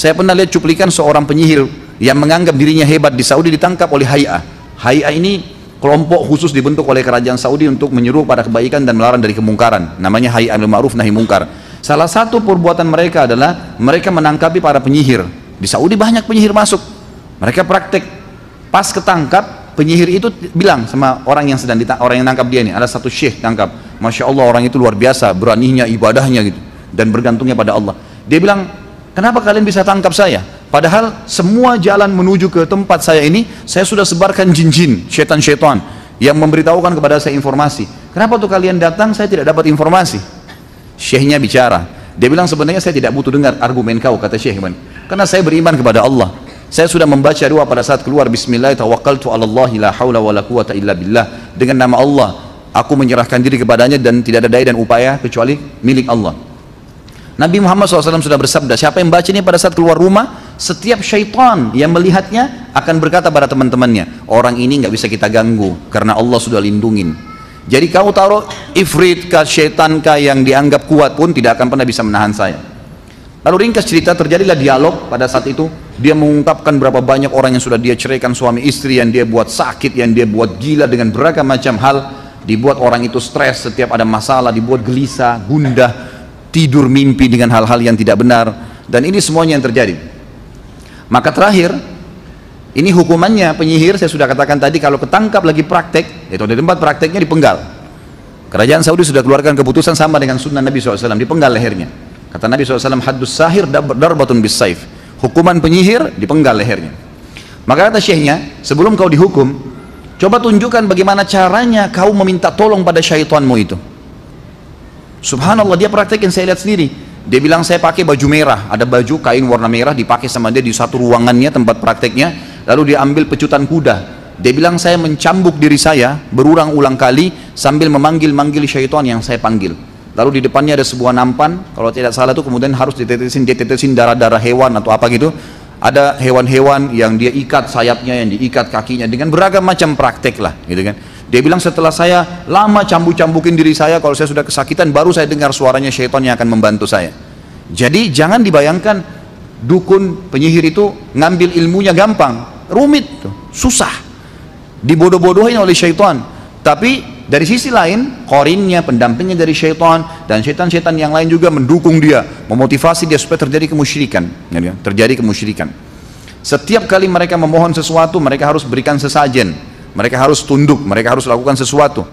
Saya pernah lihat cuplikan seorang penyihir yang menganggap dirinya hebat di Saudi ditangkap oleh Hay'a. Hay'a ini kelompok khusus dibentuk oleh kerajaan Saudi untuk menyuruh pada kebaikan dan melarang dari kemungkaran. Namanya Hay'a al-Ma'ruf Nahi Mungkar. Salah satu perbuatan mereka adalah mereka menangkapi para penyihir. Di Saudi banyak penyihir masuk. Mereka praktek. Pas ketangkap, penyihir itu bilang sama orang yang sedang orang yang nangkap dia ini, ada satu syekh tangkap. Masya Allah orang itu luar biasa, beraninya ibadahnya gitu. Dan bergantungnya pada Allah. Dia bilang, kenapa kalian bisa tangkap saya? Padahal semua jalan menuju ke tempat saya ini, saya sudah sebarkan jin-jin, syaitan-syaitan yang memberitahukan kepada saya informasi. Kenapa tuh kalian datang, saya tidak dapat informasi? Syekhnya bicara. Dia bilang sebenarnya saya tidak butuh dengar argumen kau, kata Syekh. Karena saya beriman kepada Allah. Saya sudah membaca doa pada saat keluar Bismillah tawakkaltu ala Allah la wa la quwata illa billah dengan nama Allah aku menyerahkan diri kepadanya dan tidak ada daya dan upaya kecuali milik Allah Nabi Muhammad SAW sudah bersabda siapa yang baca ini pada saat keluar rumah setiap syaitan yang melihatnya akan berkata pada teman-temannya orang ini nggak bisa kita ganggu karena Allah sudah lindungin jadi kau taruh ifrit kah syaitan kah yang dianggap kuat pun tidak akan pernah bisa menahan saya. Lalu ringkas cerita terjadilah dialog pada saat itu. Dia mengungkapkan berapa banyak orang yang sudah dia ceraikan suami istri yang dia buat sakit yang dia buat gila dengan beragam macam hal. Dibuat orang itu stres setiap ada masalah dibuat gelisah gundah tidur mimpi dengan hal-hal yang tidak benar dan ini semuanya yang terjadi maka terakhir ini hukumannya penyihir saya sudah katakan tadi kalau ketangkap lagi praktek itu di tempat prakteknya dipenggal kerajaan Saudi sudah keluarkan keputusan sama dengan sunnah Nabi SAW dipenggal lehernya Kata Nabi SAW, hadus sahir darbatun bis saif. Hukuman penyihir dipenggal lehernya. Maka kata syekhnya, sebelum kau dihukum, coba tunjukkan bagaimana caranya kau meminta tolong pada syaitanmu itu. Subhanallah dia praktekin saya lihat sendiri. Dia bilang saya pakai baju merah, ada baju kain warna merah dipakai sama dia di satu ruangannya tempat prakteknya, lalu dia ambil pecutan kuda. Dia bilang saya mencambuk diri saya berulang-ulang kali sambil memanggil-manggil syaitan yang saya panggil. Lalu di depannya ada sebuah nampan, kalau tidak salah itu kemudian harus ditetesin, ditetesin darah-darah hewan atau apa gitu. Ada hewan-hewan yang dia ikat sayapnya, yang diikat kakinya dengan beragam macam praktek lah, gitu kan. Dia bilang setelah saya lama cambuk-cambukin diri saya, kalau saya sudah kesakitan, baru saya dengar suaranya syaitan yang akan membantu saya. Jadi jangan dibayangkan dukun penyihir itu ngambil ilmunya gampang, rumit, susah, dibodoh-bodohin oleh syaitan. Tapi dari sisi lain, korinnya, pendampingnya dari syaitan dan syaitan-syaitan yang lain juga mendukung dia, memotivasi dia supaya terjadi kemusyrikan, terjadi kemusyrikan. Setiap kali mereka memohon sesuatu, mereka harus berikan sesajen, mereka harus tunduk, mereka harus lakukan sesuatu.